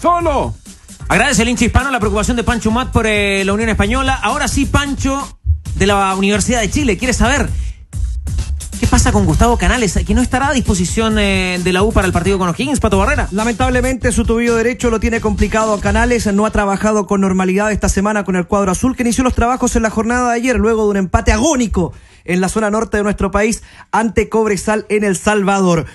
Solo. Agradece el hincha hispano la preocupación de Pancho Mat por eh, la Unión Española. Ahora sí, Pancho, de la Universidad de Chile, quiere saber qué pasa con Gustavo Canales, que no estará a disposición eh, de la U para el partido con O'Higgins, Pato Barrera. Lamentablemente su tobillo derecho lo tiene complicado a Canales, no ha trabajado con normalidad esta semana con el cuadro azul que inició los trabajos en la jornada de ayer luego de un empate agónico en la zona norte de nuestro país ante Cobresal en El Salvador.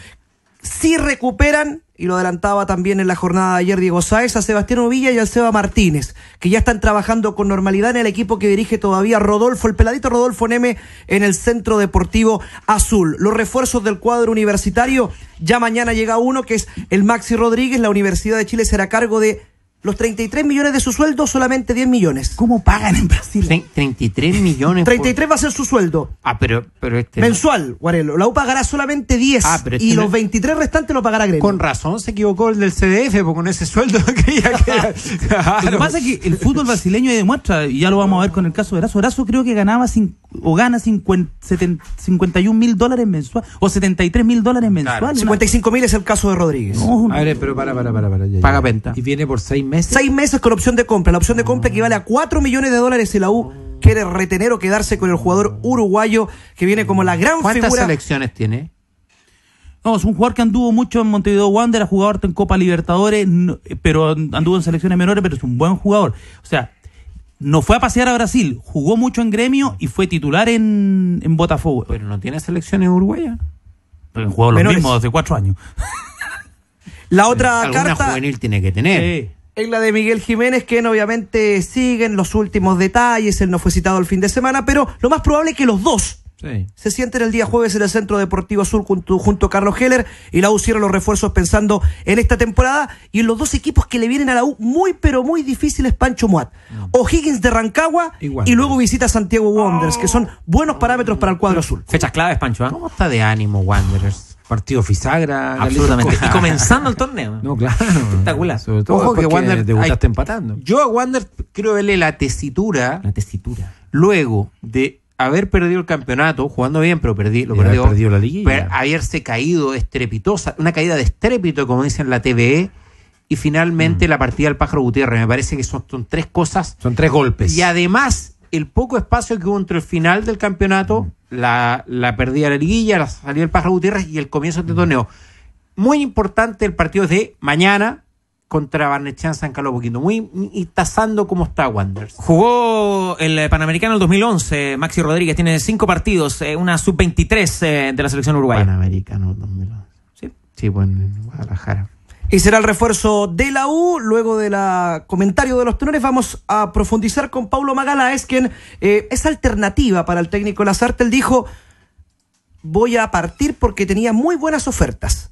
Si recuperan, y lo adelantaba también en la jornada de ayer Diego Sáez, a Sebastián Ovilla y al Seba Martínez, que ya están trabajando con normalidad en el equipo que dirige todavía Rodolfo, el peladito Rodolfo Neme, en el Centro Deportivo Azul. Los refuerzos del cuadro universitario, ya mañana llega uno, que es el Maxi Rodríguez, la Universidad de Chile será cargo de los 33 millones de su sueldo, solamente 10 millones. ¿Cómo pagan en Brasil? 33 millones. 33 va a ser su sueldo. Ah, pero, pero este. Mensual, Guarelo. La U pagará solamente 10. Ah, pero este y no- los 23 restantes lo pagará Gremio. Con razón se equivocó el del CDF, porque con ese sueldo creía que era- Lo que Claro. pasa es que el fútbol brasileño demuestra, y ya lo vamos a ver con el caso de Erazo, Erazo creo que ganaba cin- o gana 50, 70 51 mil dólares mensuales, o 73 mil dólares mensuales. 55 mil es el caso de Rodríguez. No, A ver, pero para, para, para, para. ya, ya. Paga venta. Y viene por seis meses. Seis meses con opción de compra. La opción de compra equivale a 4 millones de dólares si la U quiere retener o quedarse con el jugador uruguayo que viene como la gran ¿Cuántas figura. selecciones tiene? No, es un jugador que anduvo mucho en Montevideo Wander, ha jugado harto en Copa Libertadores, pero anduvo en selecciones menores, pero es un buen jugador. O sea, no fue a pasear a Brasil, jugó mucho en gremio y fue titular en, en Botafogo. Pero no tiene selecciones uruguayas. Pero jugó los Menores. mismos hace cuatro años. La otra Alguna carta juvenil tiene que tener. Sí. es la de Miguel Jiménez, que obviamente siguen los últimos detalles. Él no fue citado el fin de semana, pero lo más probable es que los dos Sí. se sienten el día jueves en el Centro Deportivo Azul junto, junto a Carlos Heller y la U cierra los refuerzos pensando en esta temporada y en los dos equipos que le vienen a la U muy pero muy difíciles Pancho Muat. O'Higgins de Rancagua Y luego visita a Santiago Wanderers, que son buenos parámetros para el cuadro azul. Fechas claves, Pancho. ¿ah? ¿Cómo está de ánimo Wanderers? Partido Fisagra. Absolutamente. Y comenzando el torneo. No, claro. Espectacular. Sobre todo Ojo que Wander- debutaste hay- empatando. Yo a Wander quiero verle la tesitura La tesitura. luego de haber perdido el campeonato, jugando bien, pero perdí, lo perdió. perdido la liguilla. per- haberse caído estrepitosa, una caída de estrépito, como dicen la TVE, y finalmente Mm. la partida del pájaro Gutiérrez. Me parece que son, son tres cosas. Son tres golpes. Y además, el poco espacio que hubo entre el final del campeonato, la, la pérdida de la liguilla, la salida del pájaro Gutiérrez y el comienzo de este torneo. Muy importante el partido de mañana contra Barnechea en San Carlos Poquito. Muy y tasando cómo está Wanderers. Jugó el eh, Panamericano el 2011. Maxi Rodríguez tiene cinco partidos, eh, una sub-23 eh, de la selección uruguaya. Panamericano 2011. Sí. Sí, bueno, en Guadalajara. Y será el refuerzo de la U. Luego del comentario de los tenores, vamos a profundizar con Paulo Magaláes, quien eh, es alternativa para el técnico Lazarte. Él dijo: Voy a partir porque tenía muy buenas ofertas.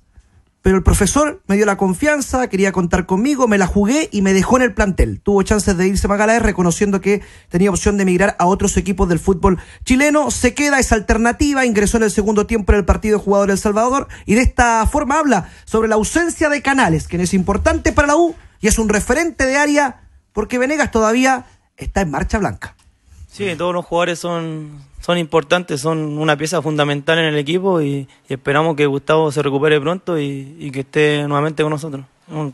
Pero el profesor me dio la confianza, quería contar conmigo, me la jugué y me dejó en el plantel. Tuvo chances de irse Magaláes reconociendo que tenía opción de emigrar a otros equipos del fútbol chileno. Se queda esa alternativa, ingresó en el segundo tiempo en el partido jugador El Salvador y de esta forma habla sobre la ausencia de Canales, que es importante para la U y es un referente de área porque Venegas todavía está en marcha blanca. Sí, todos los jugadores son, son importantes, son una pieza fundamental en el equipo y, esperamos que Gustavo se recupere pronto y, que esté nuevamente con nosotros.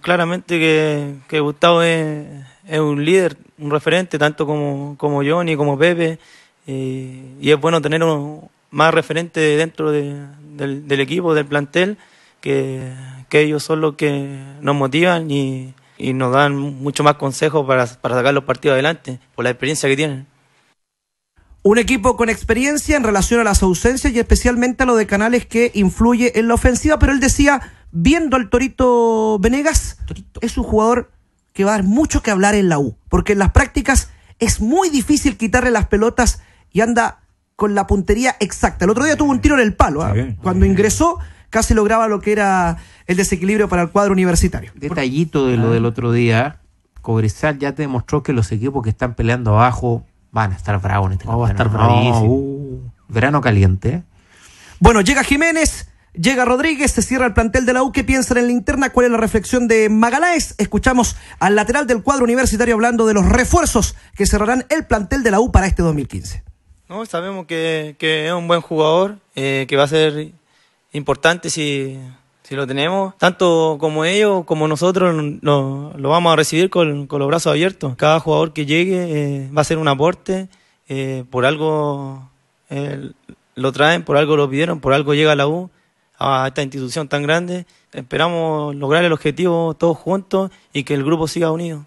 Claramente que, que Gustavo es, es un líder, un referente, tanto como, como Johnny, como Pepe, y, y es bueno tener uno más referente dentro de- del, del equipo, del plantel, que, que ellos son los que nos motivan y, y nos dan mucho más consejos para, para sacar los partidos adelante, por la experiencia que tienen. Un equipo con experiencia en relación a las ausencias y especialmente a lo de Canales que influye en la ofensiva, pero él decía, viendo al Torito Venegas, es un jugador que va a dar mucho que hablar en la U, porque en las prácticas es muy difícil quitarle las pelotas y anda con la puntería exacta. El otro día tuvo un tiro en el palo, ¿ah? Cuando ingresó casi lograba lo que era el desequilibrio para el cuadro universitario. Detallito de lo del otro día. Cobresal ya te demostró que los equipos que están peleando abajo van a estar bravos en este Oh, va a estar. No, bravísimo. uh, verano caliente. ¿eh? Bueno, llega Jiménez, llega Rodríguez, se cierra el plantel de la U. ¿Qué piensan en la interna? ¿Cuál es la reflexión de Magaláes? Escuchamos al lateral del cuadro universitario hablando de los refuerzos que cerrarán el plantel de la U para este 2015. No, sabemos que, que es un buen jugador, eh, que va a ser importante si, Si lo tenemos, tanto como ellos como nosotros lo, lo vamos a recibir con, con, los brazos abiertos. Cada jugador que llegue eh, va a ser un aporte, eh, por algo eh, lo traen, por algo lo pidieron, por algo llega la U, a esta institución tan grande. Esperamos lograr el objetivo todos juntos y que el grupo siga unido.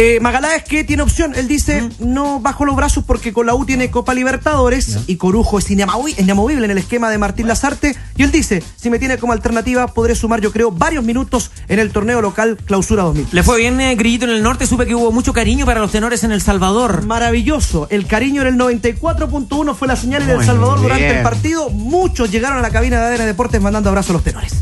Eh, Magaláes que tiene opción, él dice, no bajo los brazos porque con la U tiene Copa Libertadores y Corujo es inamovible en el esquema de Martín Lazarte. Y él dice, si me tiene como alternativa, podré sumar, yo creo, varios minutos en el torneo local Clausura 2000. Le fue bien, eh, Grillito, en el norte. Supe que hubo mucho cariño para los tenores en El Salvador. Maravilloso. El cariño en el 94.1 fue la señal en El Salvador durante el partido. Muchos llegaron a la cabina de ADN Deportes mandando abrazos a los tenores.